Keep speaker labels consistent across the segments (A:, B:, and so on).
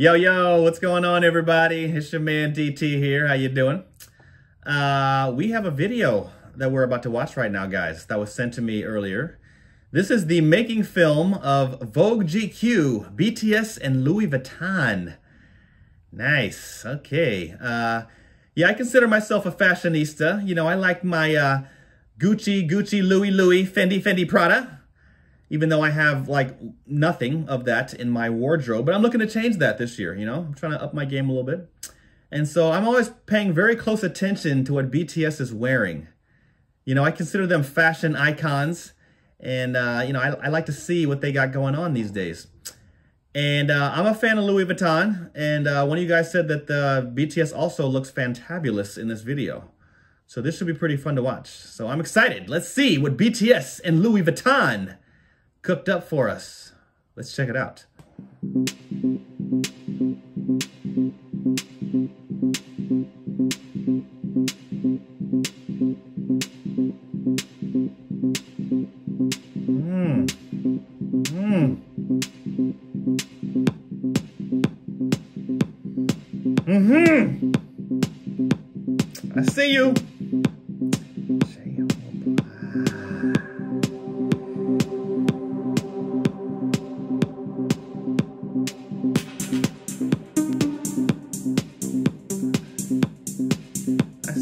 A: Yo, yo, what's going on, everybody? It's your man DT here. How you doing? Uh, we have a video that we're about to watch right now, guys, that was sent to me earlier. This is the making film of Vogue GQ, BTS, and Louis Vuitton. Nice. Okay. Uh, yeah, I consider myself a fashionista. You know, I like my uh, Gucci, Gucci, Louis, Louis, Fendi, Fendi, Prada even though I have like nothing of that in my wardrobe. But I'm looking to change that this year, you know? I'm trying to up my game a little bit. And so I'm always paying very close attention to what BTS is wearing. You know, I consider them fashion icons. And, uh, you know, I, I, like to see what they got going on these days. And uh, I'm a fan of Louis Vuitton. And uh, one of you guys said that the BTS also looks fantabulous in this video. So this should be pretty fun to watch. So I'm excited. Let's see what BTS and Louis Vuitton cooked up for us. Let's check it out. Mmm. Mmm. Mm-hmm. I see you.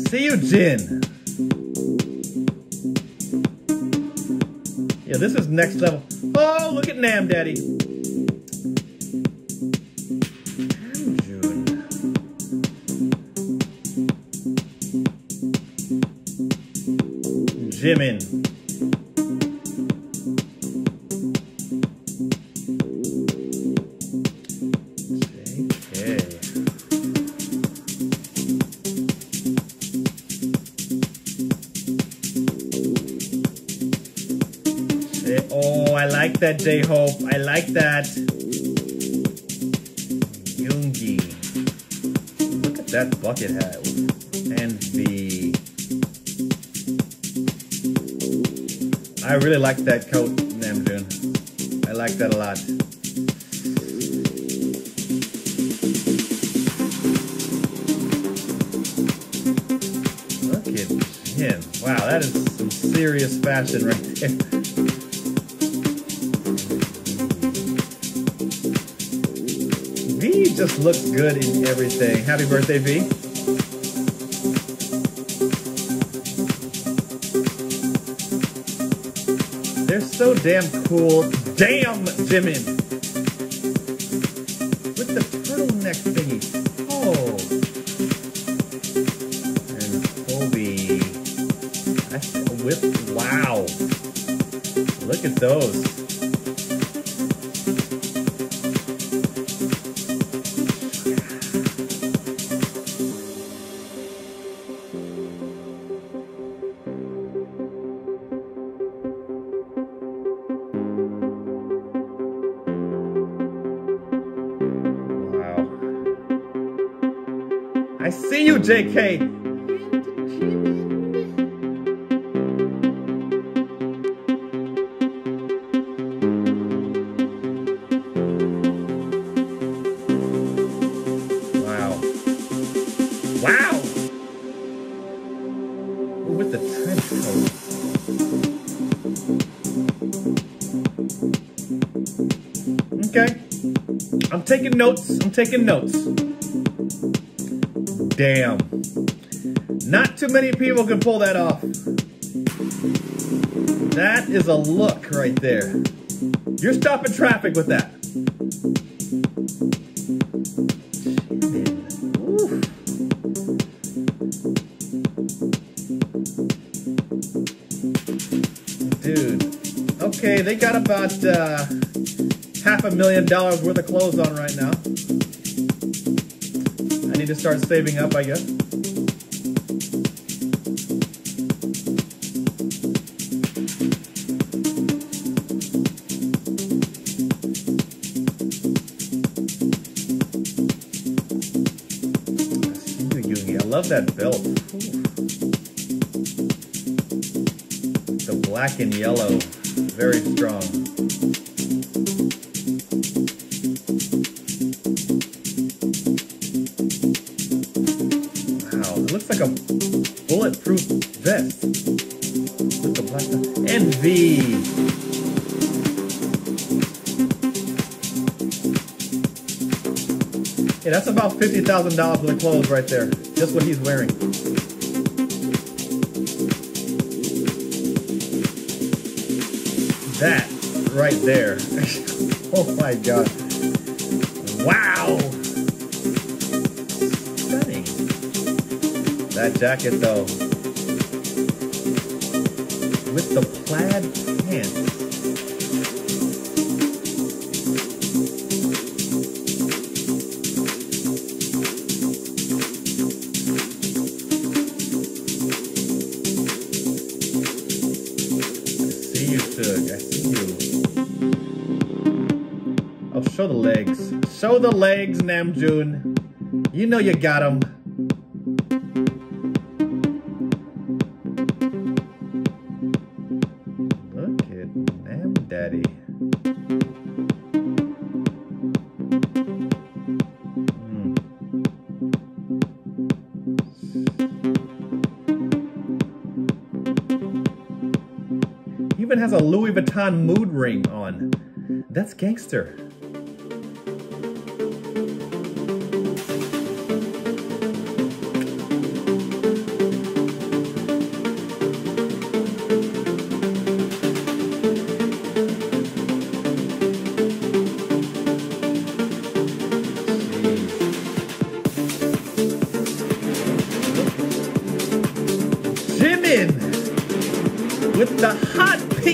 A: See you, Jin. Yeah, this is next level. Oh, look at Nam Daddy. Jimin. Like that, J-Hope. I like that. Yoongi. Look at that bucket hat. And the. I really like that coat, Namjoon. I like that a lot. Look at him. Wow, that is some serious fashion right there. just looks good in everything. Happy birthday, V. They're so damn cool. Damn, Jimin. With the turtleneck thingy. Oh. And Hobi. That's a whip. Wow. Look at those. I see you, JK. Wow. Wow! With the trench coat. Okay. I'm taking notes. I'm taking notes. Damn. Not too many people can pull that off. That is a look right there. You're stopping traffic with that. Dude. Okay, they got about uh, half a million dollars worth of clothes on right now to start saving up, I guess. I love that belt. The black and yellow, very strong. V. Yeah, that's about $50,000 for the clothes right there. Just what he's wearing. That right there. oh my God. Wow. Stunning. That jacket though. With the plaid pants. Oh, show the legs. Show the legs, Namjoon. You know you got them. Even has a Louis Vuitton mood ring on. That's gangster.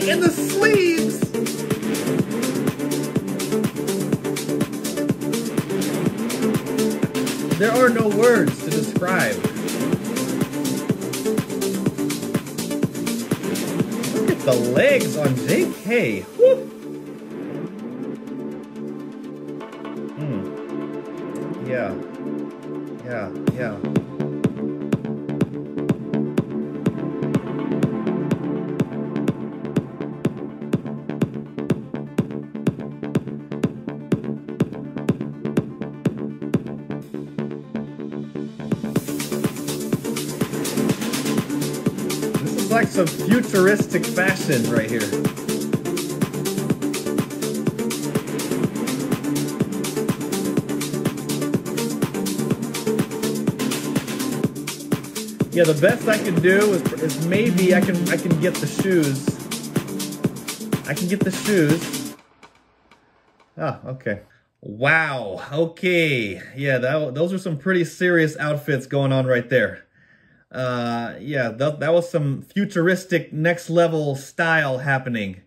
A: In the sleeves. There are no words to describe. Look at the legs on JK. Woo. Hmm. Yeah. Yeah, yeah. Like some futuristic fashion right here. Yeah, the best I can do is, is maybe I can I can get the shoes. I can get the shoes. Ah, okay. Wow. Okay. Yeah, that, those are some pretty serious outfits going on right there. Uh, yeah, that, that was some futuristic next level style happening.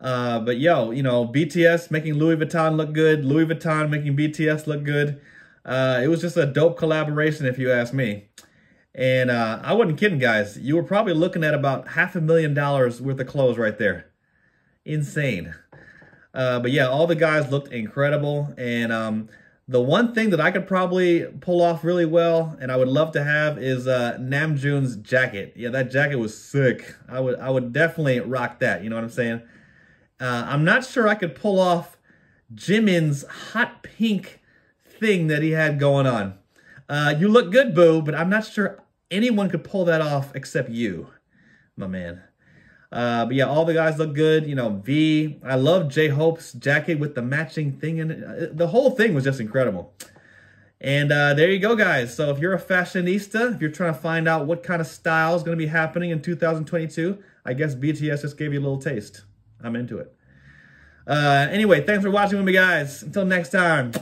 A: Uh, but yo, you know, BTS making Louis Vuitton look good, Louis Vuitton making BTS look good. Uh, it was just a dope collaboration, if you ask me. And uh, I wasn't kidding, guys. You were probably looking at about half a million dollars worth of clothes right there. Insane. Uh, but yeah, all the guys looked incredible. And um, the one thing that I could probably pull off really well, and I would love to have, is uh, Namjoon's jacket. Yeah, that jacket was sick. I would, I would definitely rock that. You know what I'm saying? Uh, I'm not sure I could pull off Jimin's hot pink thing that he had going on. Uh, you look good, boo, but I'm not sure anyone could pull that off except you, my man. Uh, but yeah, all the guys look good. You know, V. I love J-Hope's jacket with the matching thing in it. Uh, The whole thing was just incredible. And uh, there you go, guys. So if you're a fashionista, if you're trying to find out what kind of style is going to be happening in 2022, I guess BTS just gave you a little taste. I'm into it. Uh, anyway, thanks for watching with me, guys. Until next time.